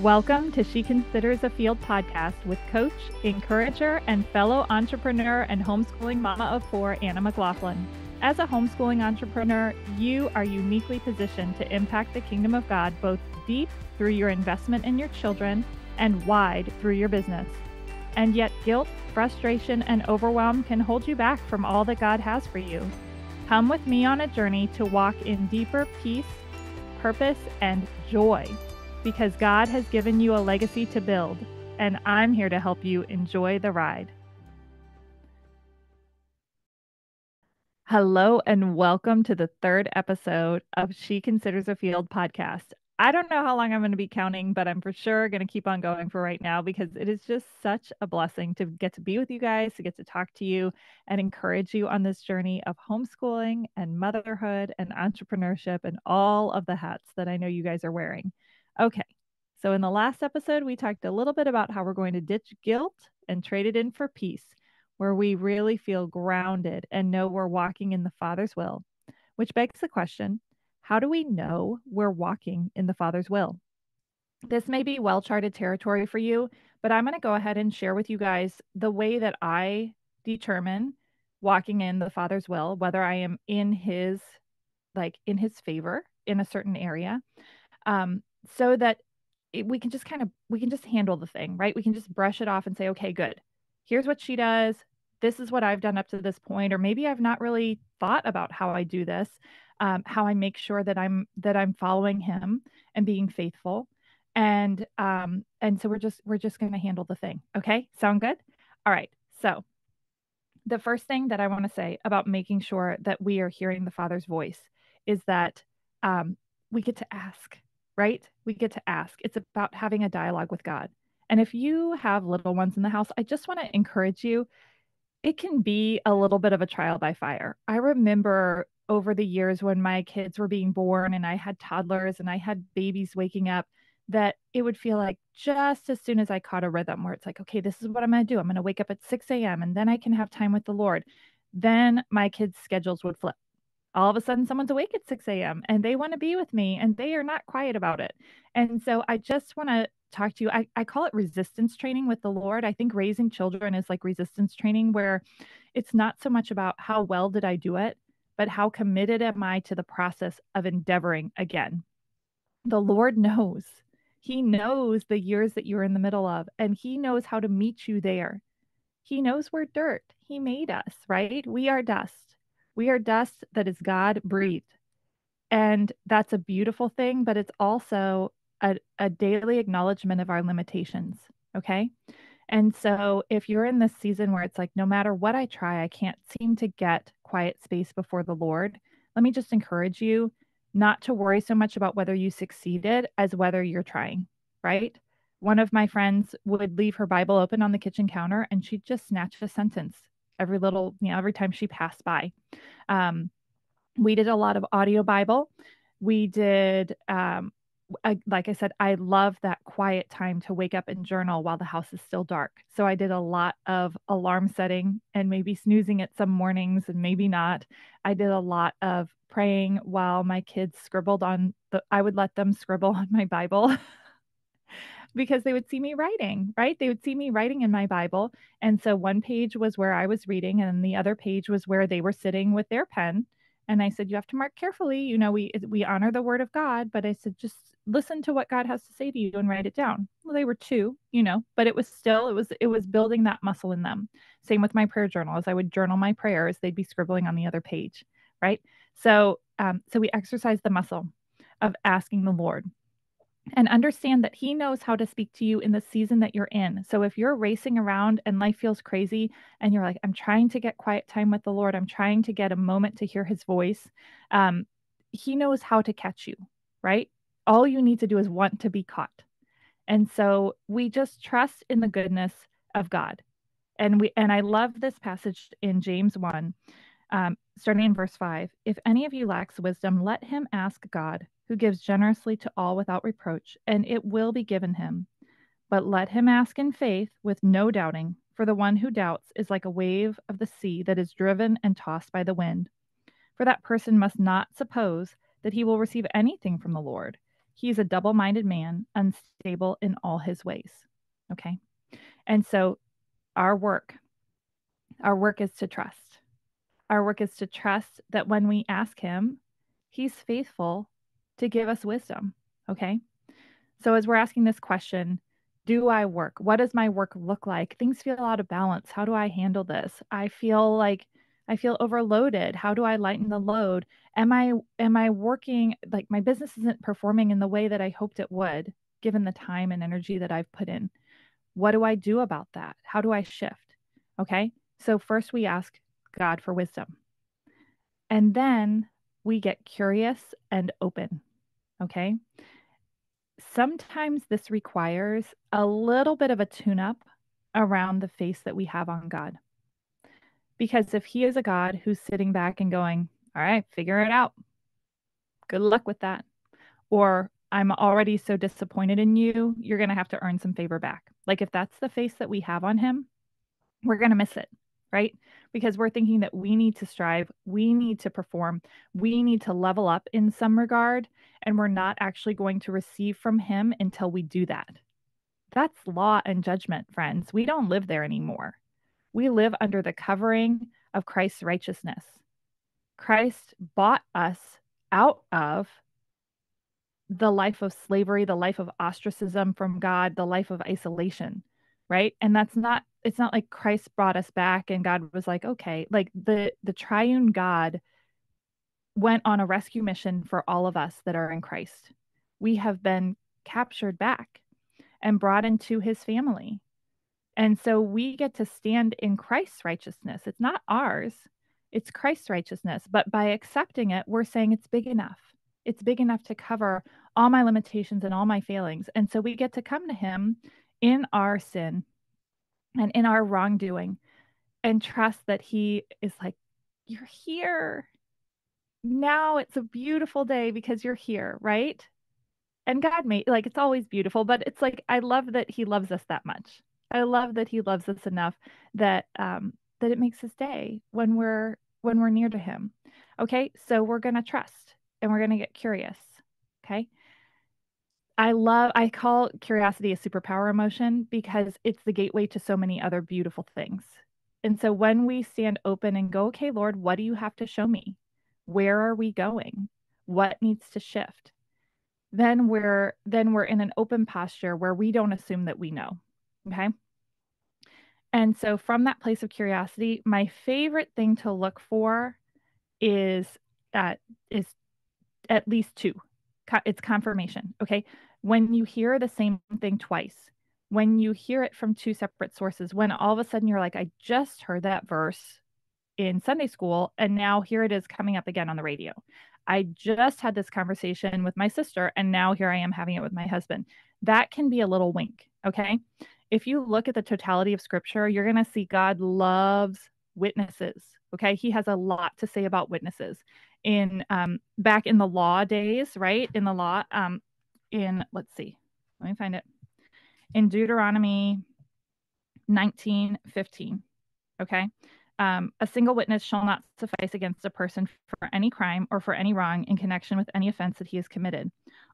Welcome to She Considers a Field podcast with coach, encourager, and fellow entrepreneur and homeschooling mama of four, Anna McLaughlin. As a homeschooling entrepreneur, you are uniquely positioned to impact the kingdom of God both deep through your investment in your children and wide through your business. And yet, guilt, frustration, and overwhelm can hold you back from all that God has for you. Come with me on a journey to walk in deeper peace, purpose, and joy because God has given you a legacy to build, and I'm here to help you enjoy the ride. Hello, and welcome to the third episode of She Considers a Field podcast. I don't know how long I'm going to be counting, but I'm for sure going to keep on going for right now because it is just such a blessing to get to be with you guys, to get to talk to you and encourage you on this journey of homeschooling and motherhood and entrepreneurship and all of the hats that I know you guys are wearing. Okay, so in the last episode, we talked a little bit about how we're going to ditch guilt and trade it in for peace, where we really feel grounded and know we're walking in the Father's will. Which begs the question how do we know we're walking in the Father's will? This may be well charted territory for you, but I'm going to go ahead and share with you guys the way that I determine walking in the Father's will, whether I am in His, like in His favor in a certain area. Um, so that it, we can just kind of we can just handle the thing right? We can just brush it off and say okay good. Here's what she does. This is what i've done up to this point or maybe i've not really thought about how i do this um, how i make sure that i'm that i'm following him and being faithful. And um and so we're just we're just going to handle the thing okay? Sound good? All right so the first thing that i want to say about making sure that we are hearing the father's voice is that um, we get to ask right? We get to ask. It's about having a dialogue with God. And if you have little ones in the house, I just want to encourage you. It can be a little bit of a trial by fire. I remember over the years when my kids were being born and I had toddlers and I had babies waking up that it would feel like just as soon as I caught a rhythm where it's like, okay, this is what I'm going to do. I'm going to wake up at 6 a.m. and then I can have time with the Lord. Then my kids' schedules would flip all of a sudden someone's awake at 6 a.m. and they want to be with me and they are not quiet about it. And so I just want to talk to you. I, I call it resistance training with the Lord. I think raising children is like resistance training where it's not so much about how well did I do it, but how committed am I to the process of endeavoring again. The Lord knows. He knows the years that you're in the middle of, and He knows how to meet you there. He knows we're dirt. He made us, right? We are dust. We are dust that is God breathed. And that's a beautiful thing, but it's also a, a daily acknowledgement of our limitations. Okay. And so if you're in this season where it's like, no matter what I try, I can't seem to get quiet space before the Lord, let me just encourage you not to worry so much about whether you succeeded as whether you're trying, right? One of my friends would leave her Bible open on the kitchen counter and she'd just snatch a sentence every little, you know, every time she passed by. Um, we did a lot of audio Bible. We did, um, I, like I said, I love that quiet time to wake up and journal while the house is still dark. So I did a lot of alarm setting and maybe snoozing at some mornings and maybe not. I did a lot of praying while my kids scribbled on the, I would let them scribble on my Bible. Because they would see me writing, right? They would see me writing in my Bible. And so one page was where I was reading, and the other page was where they were sitting with their pen. And I said, You have to mark carefully. You know, we we honor the word of God, but I said, just listen to what God has to say to you and write it down. Well, they were two, you know, but it was still, it was, it was building that muscle in them. Same with my prayer journal. As I would journal my prayers, they'd be scribbling on the other page, right? So, um, so we exercise the muscle of asking the Lord and understand that he knows how to speak to you in the season that you're in. So if you're racing around and life feels crazy and you're like, I'm trying to get quiet time with the Lord, I'm trying to get a moment to hear his voice, um, he knows how to catch you, right? All you need to do is want to be caught. And so we just trust in the goodness of God. And we and I love this passage in James 1, um, starting in verse 5. If any of you lacks wisdom, let him ask God who gives generously to all without reproach, and it will be given him. But let him ask in faith with no doubting, for the one who doubts is like a wave of the sea that is driven and tossed by the wind. For that person must not suppose that he will receive anything from the Lord. He's a double minded man, unstable in all his ways. Okay. And so our work, our work is to trust. Our work is to trust that when we ask him, he's faithful to give us wisdom. Okay. So as we're asking this question, do I work? What does my work look like? Things feel out of balance. How do I handle this? I feel like I feel overloaded. How do I lighten the load? Am I am I working like my business isn't performing in the way that I hoped it would given the time and energy that I've put in? What do I do about that? How do I shift? Okay? So first we ask God for wisdom. And then we get curious and open. Okay? Sometimes this requires a little bit of a tune up around the face that we have on God. Because if he is a God who's sitting back and going, all right, figure it out, good luck with that. Or I'm already so disappointed in you, you're going to have to earn some favor back. Like if that's the face that we have on him, we're going to miss it, right? Because we're thinking that we need to strive, we need to perform, we need to level up in some regard, and we're not actually going to receive from him until we do that. That's law and judgment, friends. We don't live there anymore. We live under the covering of Christ's righteousness. Christ bought us out of the life of slavery, the life of ostracism from God, the life of isolation, right? And that's not it's not like Christ brought us back and God was like, "Okay, like the the triune God went on a rescue mission for all of us that are in Christ. We have been captured back and brought into his family. And so we get to stand in Christ's righteousness. It's not ours, it's Christ's righteousness. But by accepting it, we're saying it's big enough. It's big enough to cover all my limitations and all my failings. And so we get to come to Him in our sin and in our wrongdoing and trust that He is like, You're here. Now it's a beautiful day because you're here, right? And God made like it's always beautiful, but it's like I love that He loves us that much I love that he loves us enough that um, that it makes his day when we're when we're near to him. Okay, so we're gonna trust and we're gonna get curious. Okay. I love I call curiosity a superpower emotion because it's the gateway to so many other beautiful things. And so when we stand open and go, okay, Lord, what do you have to show me? Where are we going? What needs to shift? Then we're then we're in an open posture where we don't assume that we know Okay. And so, from that place of curiosity, my favorite thing to look for is uh, is at least two. It's confirmation. Okay. When you hear the same thing twice, when you hear it from two separate sources, when all of a sudden you're like, I just heard that verse in Sunday school, and now here it is coming up again on the radio. I just had this conversation with my sister, and now here I am having it with my husband. That can be a little wink. Okay if you look at the totality of scripture, you're going to see God loves witnesses. Okay. He has a lot to say about witnesses. In um, back in the law days, right? In the law, um, in let's see, let me find it. In Deuteronomy 19 15. Okay. Um, a single witness shall not suffice against a person for any crime or for any wrong in connection with any offense that he has committed.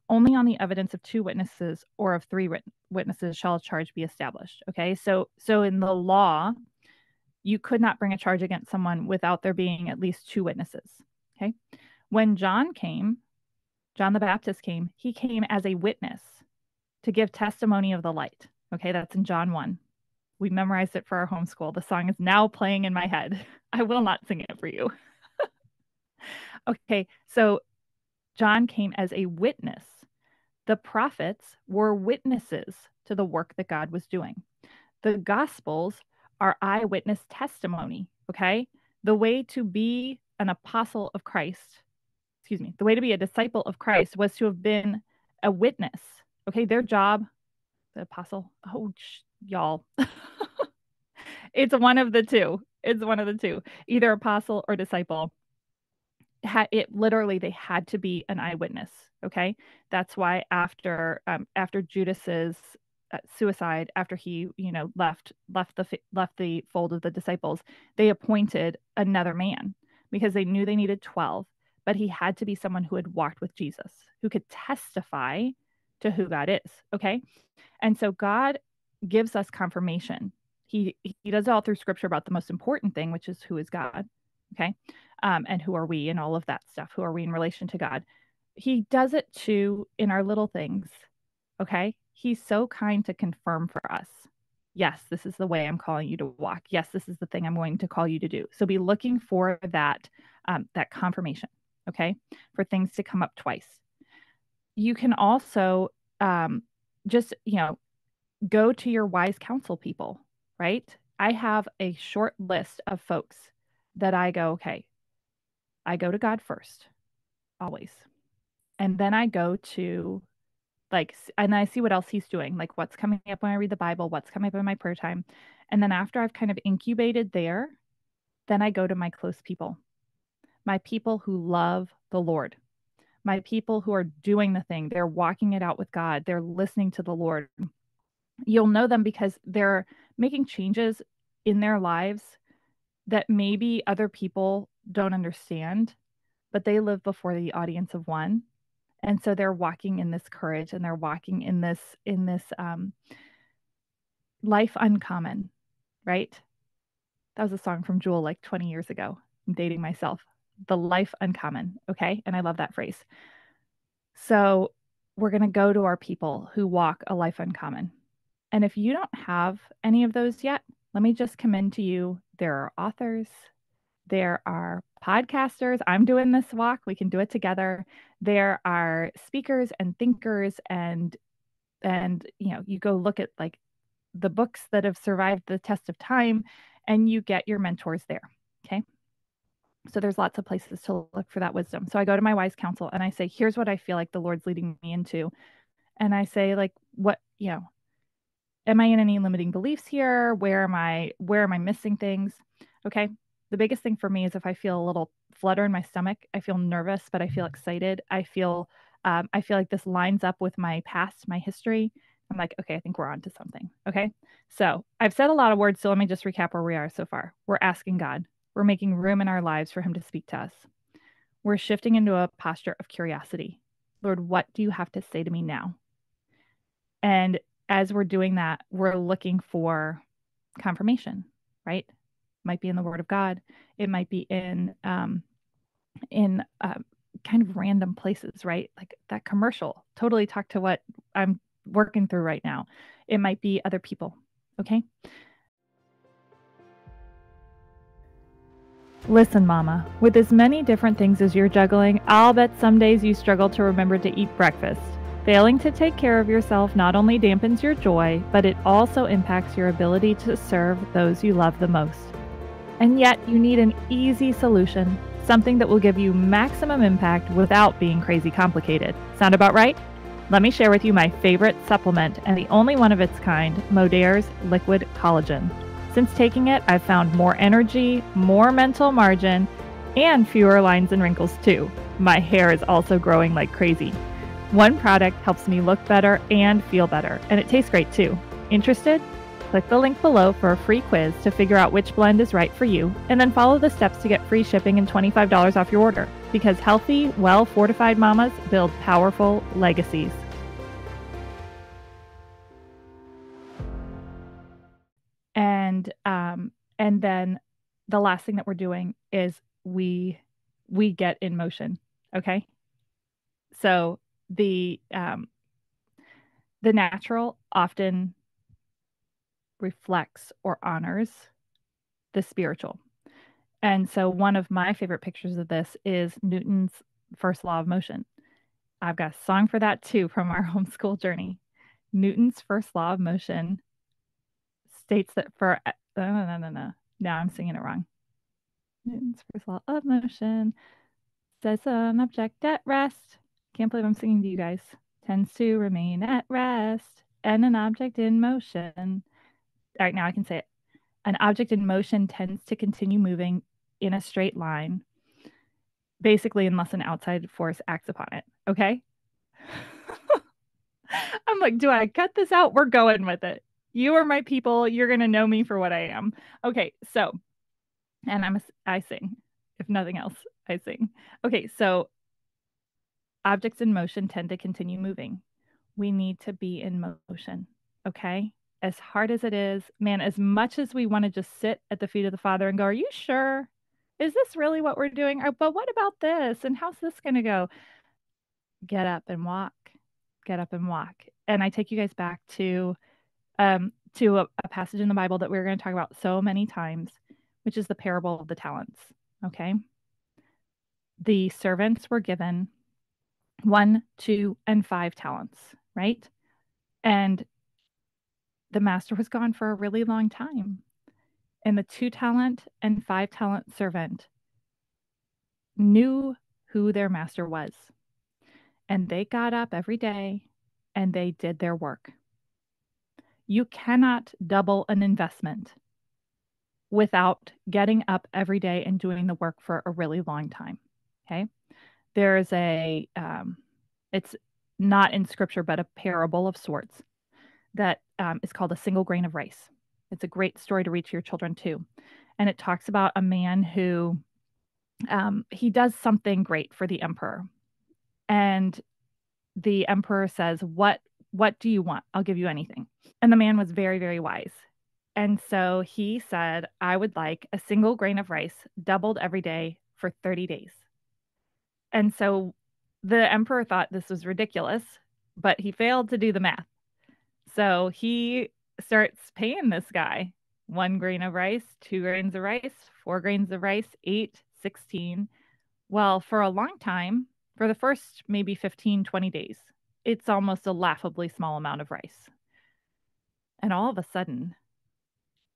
Only on the evidence of two witnesses or of three witnesses shall a charge be established. Okay, so so in the law, you could not bring a charge against someone without there being at least two witnesses. Okay, when John came, John the Baptist came, he came as a witness to give testimony of the light. Okay, that's in John 1. We memorized it for our homeschool. The song is now playing in my head. I will not sing it for you. okay, so John came as a witness. The prophets were witnesses to the work that God was doing. The gospels are eyewitness testimony. Okay. The way to be an apostle of Christ, excuse me, the way to be a disciple of Christ was to have been a witness. Okay. Their job, the apostle, oh, y'all. it's one of the two. It's one of the two, either apostle or disciple had it literally they had to be an eyewitness okay that's why after um, after judas's uh, suicide after he you know left left the left the fold of the disciples they appointed another man because they knew they needed 12 but he had to be someone who had walked with Jesus, who could testify to who God is. Okay. And so God gives us confirmation. He he does it all through scripture about the most important thing, which is who is God. Okay. Um, and who are we and all of that stuff. Who are we in relation to God? He does it too in our little things. Okay. He's so kind to confirm for us. Yes, this is the way I'm calling you to walk. Yes, this is the thing I'm going to call you to do. So be looking for that um, that confirmation. Okay, for things to come up twice. You can also um, just you know go to your wise counsel people. Right. I have a short list of folks that I go. Okay, I go to God first, always, and then I go to like and i see what else he's doing like what's coming up when i read the bible what's coming up in my prayer time and then after i've kind of incubated there then i go to my close people my people who love the lord my people who are doing the thing they're walking it out with god they're listening to the lord. You'll know them because they're making changes in their lives that maybe other people don't understand but they live before the audience of one. And so they're walking in this courage and they're walking in this in this um, life uncommon right? That was a song from jewel like 20 years ago. I'm dating myself the life uncommon okay and i love that phrase so we're going to go to our people who walk a life uncommon and if you don't have any of those yet let me just commend to you there are authors there are podcasters. I'm doing this walk. We can do it together. There are speakers and thinkers and and you know, you go look at like the books that have survived the test of time and you get your mentors there. Okay? So there's lots of places to look for that wisdom. So I go to my wise counsel and I say, here's what I feel like the Lord's leading me into. And I say like what, you know, am I in any limiting beliefs here? Where am I where am I missing things? Okay? the biggest thing for me is if I feel a little flutter in my stomach, I feel nervous, but I feel excited. I feel um, I feel like this lines up with my past, my history. I'm like, okay, I think we're on to something. Okay. So I've said a lot of words. So let me just recap where we are so far. We're asking God, we're making room in our lives for Him to speak to us. We're shifting into a posture of curiosity. Lord, what do you have to say to me now? And as we're doing that, we're looking for confirmation, right? might be in the Word of God. It might be in um, in uh, kind of random places, right? Like that commercial totally talk to what I'm working through right now. It might be other people. Okay. Listen, Mama, with as many different things as you're juggling, I'll bet some days you struggle to remember to eat breakfast. Failing to take care of yourself not only dampens your joy, but it also impacts your ability to serve those you love the most. And yet, you need an easy solution, something that will give you maximum impact without being crazy complicated. Sound about right? Let me share with you my favorite supplement and the only one of its kind, Modere's Liquid Collagen. Since taking it, I've found more energy, more mental margin, and fewer lines and wrinkles too. My hair is also growing like crazy. One product helps me look better and feel better, and it tastes great too. Interested? Click the link below for a free quiz to figure out which blend is right for you, and then follow the steps to get free shipping and $25 off your order. Because healthy, well fortified mamas build powerful legacies. And um, and then the last thing that we're doing is we we get in motion. Okay. So the um, the natural often reflects or honors the spiritual. And so, one of my favorite pictures of this is Newton's first law of motion. I've got a song for that too from our homeschool journey. Newton's first law of motion states that for uh, no no no no now I'm singing it wrong. Newton's first law of motion says an object at rest. Can't believe I'm singing to you guys. Tends to remain at rest, and an object in motion all right, now I can say it. An object in motion tends to continue moving in a straight line, basically, unless an outside force acts upon it. Okay. I'm like, do I cut this out? We're going with it. You are my people. You're going to know me for what I am. Okay. So, and I'm a, I sing, if nothing else. I sing. Okay, so objects in motion tend to continue moving. We need to be in motion, okay? As hard as it is, man, as much as we want to just sit at the feet of the Father and go, Are you sure? Is this really what we're doing? But what about this? And how's this going to go? Get up and walk. Get up and walk. And I take you guys back to um, to a, a passage in the Bible that we're going to talk about so many times, which is the parable of the talents. Okay. The servants were given one, two, and five talents, right? And the master was gone for a really long time. And the two talent and five talent servant knew who their master was. And they got up every day and they did their work. You cannot double an investment without getting up every day and doing the work for a really long time. Okay. There's a, um, it's not in scripture, but a parable of sorts that um, is called a single grain of rice. It's a great story to read to your children too. And it talks about a man who um, he does something great for the emperor. And the emperor says, What what do you want? I'll give you anything. And the man was very, very wise. And so he said, I would like a single grain of rice doubled every day for 30 days. And so the emperor thought this was ridiculous, but he failed to do the math. So he starts paying this guy one grain of rice, two grains of rice, four grains of rice, eight, 16. Well, for a long time, for the first maybe 15, 20 days, it's almost a laughably small amount of rice. And all of a sudden,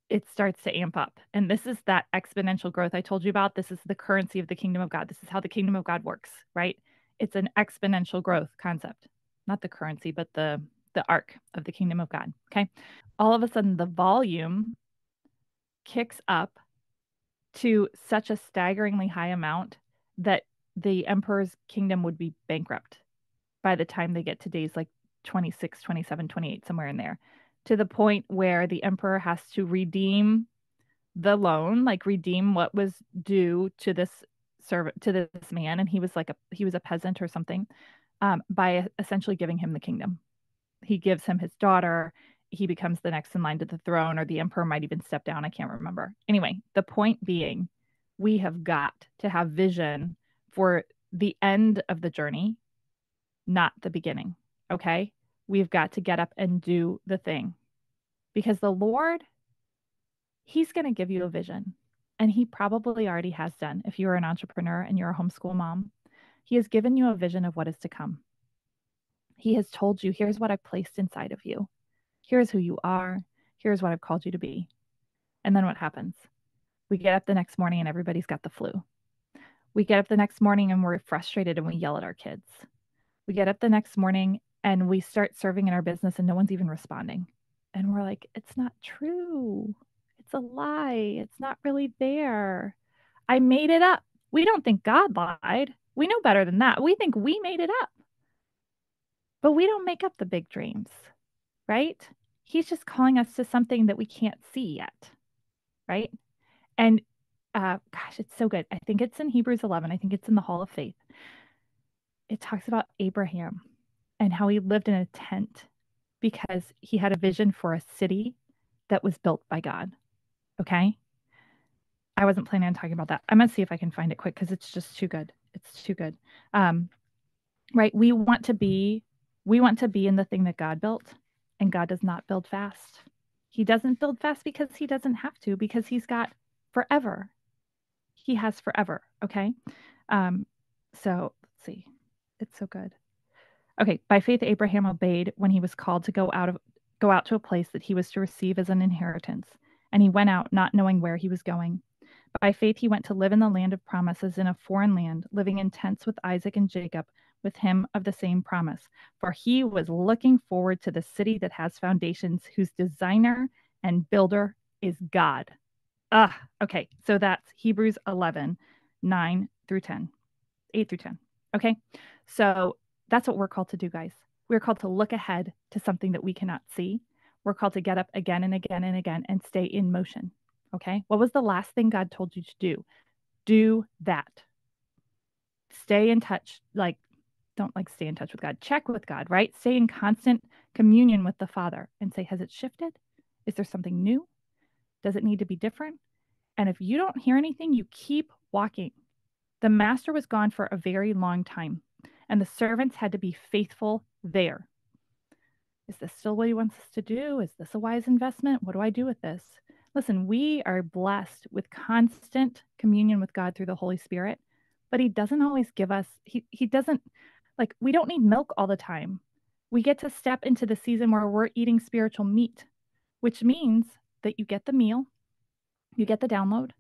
it starts to amp up. And this is that exponential growth I told you about. This is the currency of the kingdom of God. This is how the kingdom of God works, right? It's an exponential growth concept, not the currency, but the the arc of the kingdom of God. Okay. All of a sudden, the volume kicks up to such a staggeringly high amount that the emperor's kingdom would be bankrupt by the time they get to days like 26, 27, 28, somewhere in there, to the point where the emperor has to redeem the loan, like redeem what was due to this servant to this man, and he was like a he was a peasant or something, um, by essentially giving him the kingdom. He gives him his daughter. He becomes the next in line to the throne, or the emperor might even step down. I can't remember. Anyway, the point being, we have got to have vision for the end of the journey, not the beginning. Okay. We've got to get up and do the thing because the Lord, He's going to give you a vision. And He probably already has done. If you're an entrepreneur and you're a homeschool mom, He has given you a vision of what is to come. He has told you, here's what I've placed inside of you. Here's who you are. Here's what I've called you to be. And then what happens? We get up the next morning and everybody's got the flu. We get up the next morning and we're frustrated and we yell at our kids. We get up the next morning and we start serving in our business and no one's even responding. And we're like, it's not true. It's a lie. It's not really there. I made it up. We don't think God lied. We know better than that. We think we made it up. But we don't make up the big dreams, right? He's just calling us to something that we can't see yet, right? And uh, gosh, it's so good. I think it's in Hebrews 11. I think it's in the Hall of Faith. It talks about Abraham and how he lived in a tent because he had a vision for a city that was built by God. Okay. I wasn't planning on talking about that. I'm going to see if I can find it quick because it's just too good. It's too good. Um, right. We want to be we want to be in the thing that God built, and God does not build fast. He doesn't build fast because he doesn't have to, because he's got forever. He has forever. Okay. Um, so let's see. It's so good. Okay. By faith, Abraham obeyed when he was called to go out of go out to a place that he was to receive as an inheritance. And he went out not knowing where he was going. By faith, he went to live in the land of promises in a foreign land, living in tents with Isaac and Jacob with him of the same promise. For he was looking forward to the city that has foundations, whose designer and builder is God. Ah, okay. So that's Hebrews 11, 9 through 10, 8 through 10. Okay. So that's what we're called to do, guys. We're called to look ahead to something that we cannot see. We're called to get up again and again and again and stay in motion. Okay. What was the last thing God told you to do? Do that. stay in touch, like, don't like stay in touch with God, check with God, right? Stay in constant communion with the Father and say, has it shifted? Is there something new? Does it need to be different? And if you don't hear anything, you keep walking. The master was gone for a very long time, and the servants had to be faithful there. Is this still what he wants us to do? Is this a wise investment? What do I do with this? Listen, we are blessed with constant communion with God through the Holy Spirit, but he doesn't always give us, he, he doesn't, like, we don't need milk all the time. We get to step into the season where we're eating spiritual meat, which means that you get the meal, you get the download,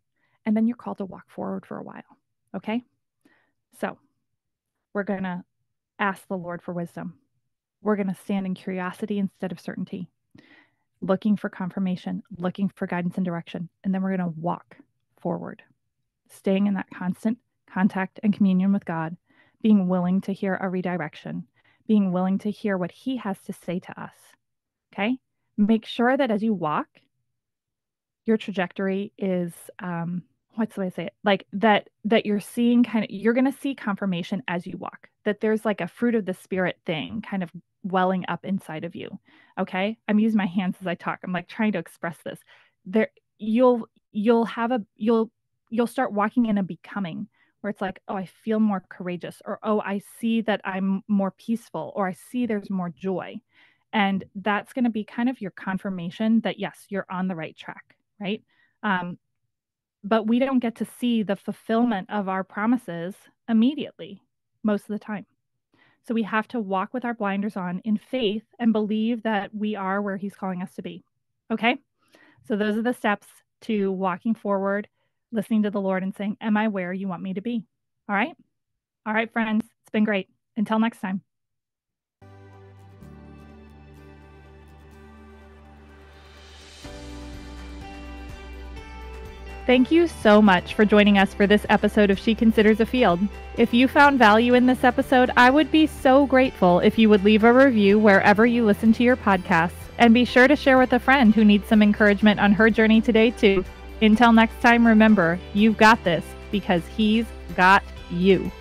and then you're called to walk forward for a while. Okay? So we're going to ask the Lord for wisdom. We're going to stand in curiosity instead of certainty, looking for confirmation, looking for guidance and direction. And then we're going to walk forward, staying in that constant contact and communion with God, being willing to hear a redirection, being willing to hear what He has to say to us. Okay? Make sure that as you walk, your trajectory is um, what's the way I say it? Like that that you're seeing kind of you're gonna see confirmation as you walk. That there's like a fruit of the spirit thing kind of welling up inside of you. Okay. I'm using my hands as I talk. I'm like trying to express this. There you'll you'll have a you'll you'll start walking in a becoming where it's like, oh, I feel more courageous, or oh, I see that I'm more peaceful, or I see there's more joy. And that's going to be kind of your confirmation that yes, you're on the right track, right? Um, but we don't get to see the fulfillment of our promises immediately most of the time. So we have to walk with our blinders on in faith and believe that we are where he's calling us to be. Okay? So those are the steps to walking forward, listening to the Lord and saying, Am I where you want me to be? All right? All right, friends. It's been great. Until next time. Thank you so much for joining us for this episode of She Considers a Field. If you found value in this episode, I would be so grateful if you would leave a review wherever you listen to your podcasts and be sure to share with a friend who needs some encouragement on her journey today, too. Until next time, remember, you've got this because he's got you.